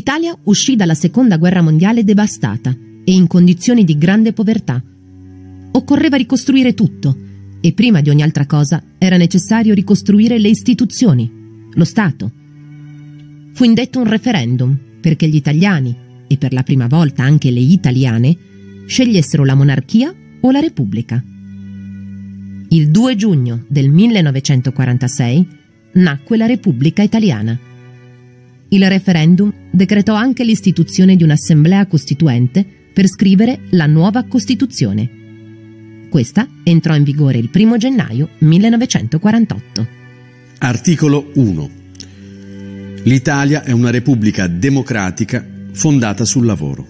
L'Italia uscì dalla seconda guerra mondiale devastata e in condizioni di grande povertà. Occorreva ricostruire tutto e prima di ogni altra cosa era necessario ricostruire le istituzioni, lo Stato. Fu indetto un referendum perché gli italiani, e per la prima volta anche le italiane, scegliessero la monarchia o la repubblica. Il 2 giugno del 1946 nacque la Repubblica Italiana. Il referendum decretò anche l'istituzione di un'assemblea costituente per scrivere la nuova Costituzione. Questa entrò in vigore il 1 gennaio 1948. Articolo 1. L'Italia è una repubblica democratica fondata sul lavoro.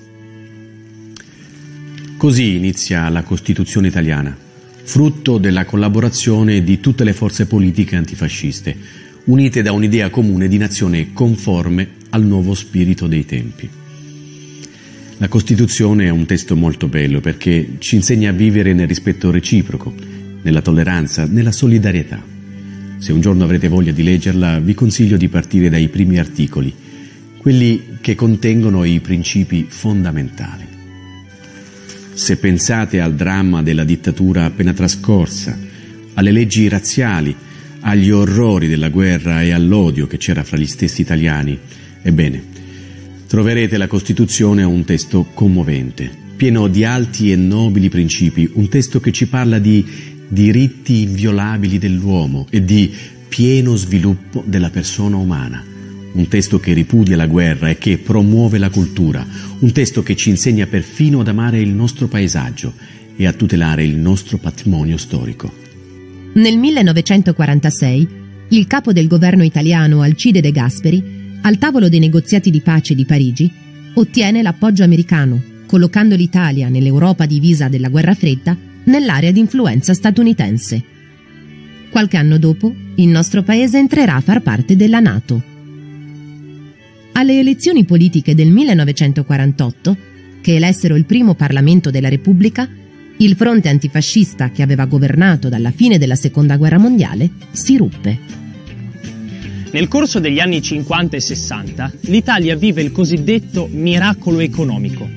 Così inizia la Costituzione italiana, frutto della collaborazione di tutte le forze politiche antifasciste, unite da un'idea comune di nazione conforme al nuovo spirito dei tempi. La Costituzione è un testo molto bello perché ci insegna a vivere nel rispetto reciproco, nella tolleranza, nella solidarietà. Se un giorno avrete voglia di leggerla, vi consiglio di partire dai primi articoli, quelli che contengono i principi fondamentali. Se pensate al dramma della dittatura appena trascorsa, alle leggi razziali, agli orrori della guerra e all'odio che c'era fra gli stessi italiani, ebbene, troverete la Costituzione un testo commovente, pieno di alti e nobili principi, un testo che ci parla di diritti inviolabili dell'uomo e di pieno sviluppo della persona umana. Un testo che ripudia la guerra e che promuove la cultura, un testo che ci insegna perfino ad amare il nostro paesaggio e a tutelare il nostro patrimonio storico. Nel 1946, il capo del governo italiano Alcide De Gasperi, al tavolo dei negoziati di pace di Parigi, ottiene l'appoggio americano, collocando l'Italia nell'Europa divisa della guerra fredda nell'area di influenza statunitense. Qualche anno dopo, il nostro paese entrerà a far parte della Nato. Alle elezioni politiche del 1948, che elessero il primo Parlamento della Repubblica, il fronte antifascista che aveva governato dalla fine della Seconda Guerra Mondiale si ruppe. Nel corso degli anni 50 e 60 l'Italia vive il cosiddetto miracolo economico.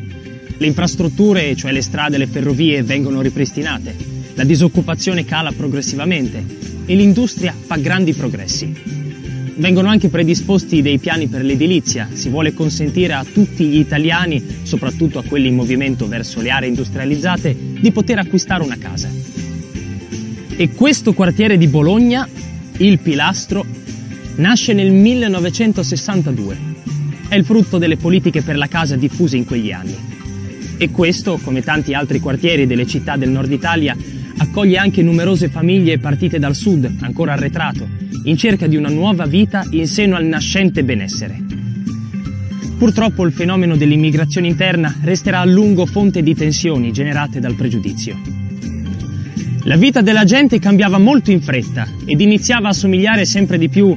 Le infrastrutture, cioè le strade e le ferrovie, vengono ripristinate, la disoccupazione cala progressivamente e l'industria fa grandi progressi. Vengono anche predisposti dei piani per l'edilizia, si vuole consentire a tutti gli italiani, soprattutto a quelli in movimento verso le aree industrializzate, di poter acquistare una casa. E questo quartiere di Bologna, il Pilastro, nasce nel 1962. È il frutto delle politiche per la casa diffuse in quegli anni. E questo, come tanti altri quartieri delle città del nord Italia, accoglie anche numerose famiglie partite dal sud, ancora arretrato, in cerca di una nuova vita in seno al nascente benessere. Purtroppo il fenomeno dell'immigrazione interna resterà a lungo fonte di tensioni generate dal pregiudizio. La vita della gente cambiava molto in fretta ed iniziava a somigliare sempre di più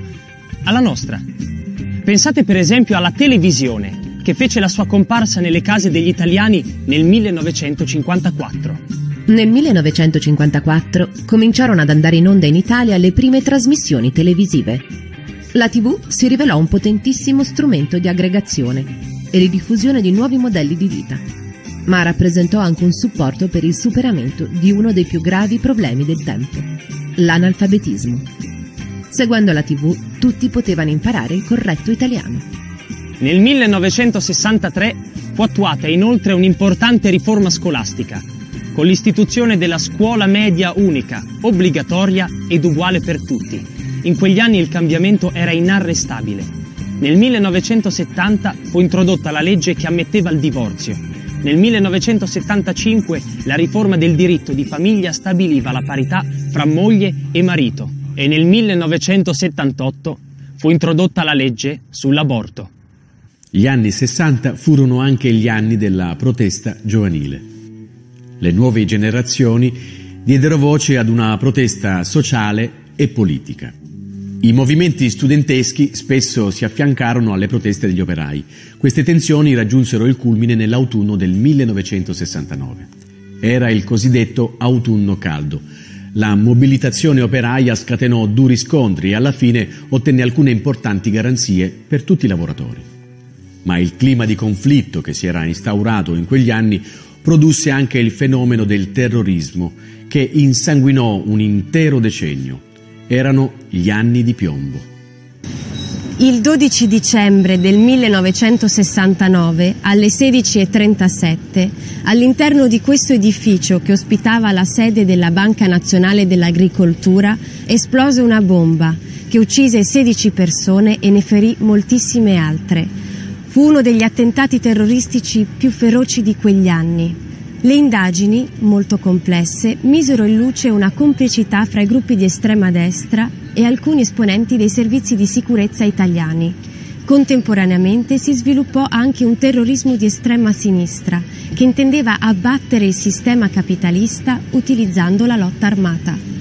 alla nostra. Pensate per esempio alla televisione, che fece la sua comparsa nelle case degli italiani nel 1954. Nel 1954 cominciarono ad andare in onda in Italia le prime trasmissioni televisive. La TV si rivelò un potentissimo strumento di aggregazione e di diffusione di nuovi modelli di vita, ma rappresentò anche un supporto per il superamento di uno dei più gravi problemi del tempo, l'analfabetismo. Seguendo la TV tutti potevano imparare il corretto italiano. Nel 1963 fu attuata inoltre un'importante riforma scolastica con l'istituzione della scuola media unica, obbligatoria ed uguale per tutti. In quegli anni il cambiamento era inarrestabile. Nel 1970 fu introdotta la legge che ammetteva il divorzio. Nel 1975 la riforma del diritto di famiglia stabiliva la parità fra moglie e marito e nel 1978 fu introdotta la legge sull'aborto. Gli anni 60 furono anche gli anni della protesta giovanile. Le nuove generazioni diedero voce ad una protesta sociale e politica. I movimenti studenteschi spesso si affiancarono alle proteste degli operai. Queste tensioni raggiunsero il culmine nell'autunno del 1969. Era il cosiddetto autunno caldo. La mobilitazione operaia scatenò duri scontri e alla fine ottenne alcune importanti garanzie per tutti i lavoratori. ma il clima di conflitto che si era instaurato in quegli anni produsse anche il fenomeno del terrorismo che insanguinò un intero decennio. Erano gli anni di piombo. Il 12 dicembre del 1969, alle 16.37, all'interno di questo edificio che ospitava la sede della Banca Nazionale dell'Agricoltura, esplose una bomba che uccise 16 persone e ne ferì moltissime altre. Fu uno degli attentati terroristici più feroci di quegli anni. Le indagini, molto complesse, misero in luce una complicità fra i gruppi di estrema destra e alcuni esponenti dei servizi di sicurezza italiani. Contemporaneamente si sviluppò anche un terrorismo di estrema sinistra che intendeva abbattere il sistema capitalista utilizzando la lotta armata.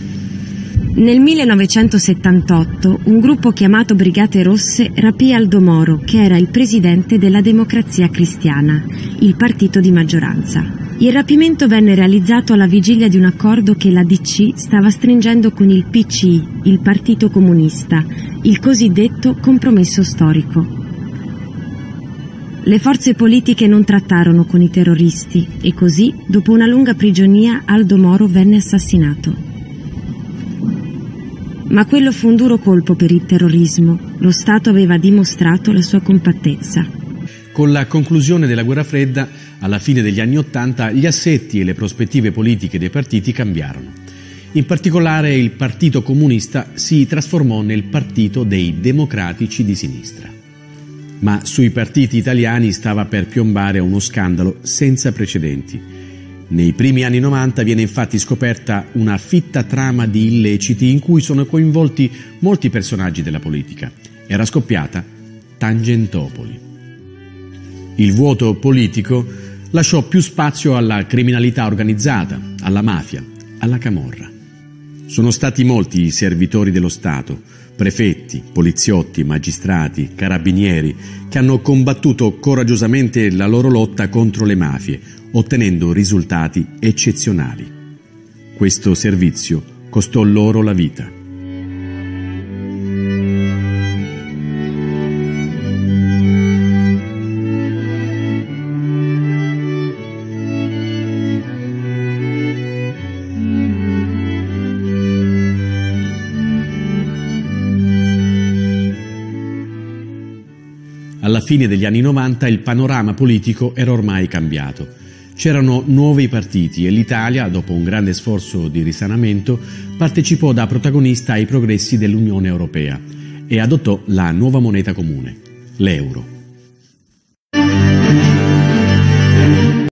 Nel 1978 un gruppo chiamato Brigate Rosse rapì Aldo Moro, che era il presidente della Democrazia Cristiana, il partito di maggioranza. Il rapimento venne realizzato alla vigilia di un accordo che la DC stava stringendo con il PCI, il Partito Comunista, il cosiddetto compromesso storico. Le forze politiche non trattarono con i terroristi e così, dopo una lunga prigionia, Aldo Moro venne assassinato. Ma quello fu un duro colpo per il terrorismo. Lo Stato aveva dimostrato la sua compattezza. Con la conclusione della guerra fredda, alla fine degli anni Ottanta, gli assetti e le prospettive politiche dei partiti cambiarono. In particolare il Partito Comunista si trasformò nel Partito dei Democratici di Sinistra. Ma sui partiti italiani stava per piombare uno scandalo senza precedenti. Nei primi anni 90 viene infatti scoperta una fitta trama di illeciti in cui sono coinvolti molti personaggi della politica. Era scoppiata Tangentopoli. Il vuoto politico lasciò più spazio alla criminalità organizzata, alla mafia, alla camorra. Sono stati molti i servitori dello Stato, prefetti, poliziotti, magistrati, carabinieri, che hanno combattuto coraggiosamente la loro lotta contro le mafie, ottenendo risultati eccezionali. Questo servizio costò loro la vita. Alla fine degli anni 90 il panorama politico era ormai cambiato. C'erano nuovi partiti e l'Italia, dopo un grande sforzo di risanamento, partecipò da protagonista ai progressi dell'Unione Europea e adottò la nuova moneta comune, l'euro.